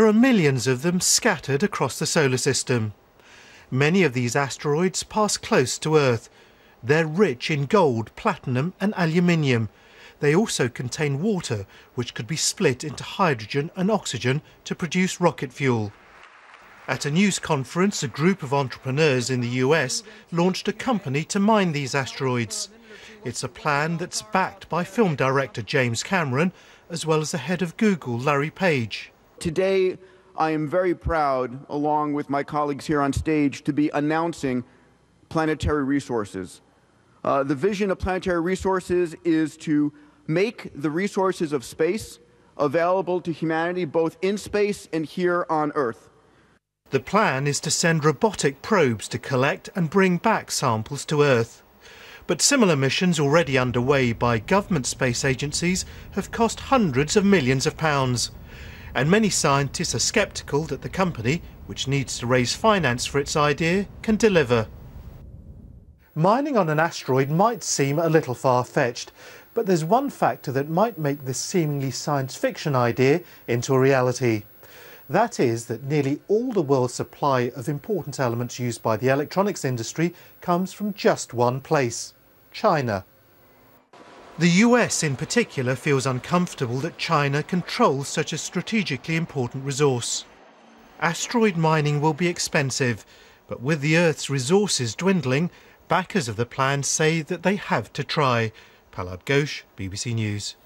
There are millions of them scattered across the solar system. Many of these asteroids pass close to Earth. They're rich in gold, platinum and aluminium. They also contain water, which could be split into hydrogen and oxygen to produce rocket fuel. At a news conference, a group of entrepreneurs in the US launched a company to mine these asteroids. It's a plan that's backed by film director James Cameron, as well as the head of Google, Larry Page. Today, I am very proud, along with my colleagues here on stage, to be announcing Planetary Resources. Uh, the vision of Planetary Resources is to make the resources of space available to humanity both in space and here on Earth. The plan is to send robotic probes to collect and bring back samples to Earth. But similar missions already underway by government space agencies have cost hundreds of millions of pounds. And many scientists are sceptical that the company, which needs to raise finance for its idea, can deliver. Mining on an asteroid might seem a little far-fetched, but there's one factor that might make this seemingly science fiction idea into a reality. That is that nearly all the world's supply of important elements used by the electronics industry comes from just one place, China. The US in particular feels uncomfortable that China controls such a strategically important resource. Asteroid mining will be expensive, but with the Earth's resources dwindling, Backers of the plan say that they have to try. Pallab Ghosh, BBC News.